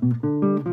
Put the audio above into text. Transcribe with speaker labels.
Speaker 1: Bye.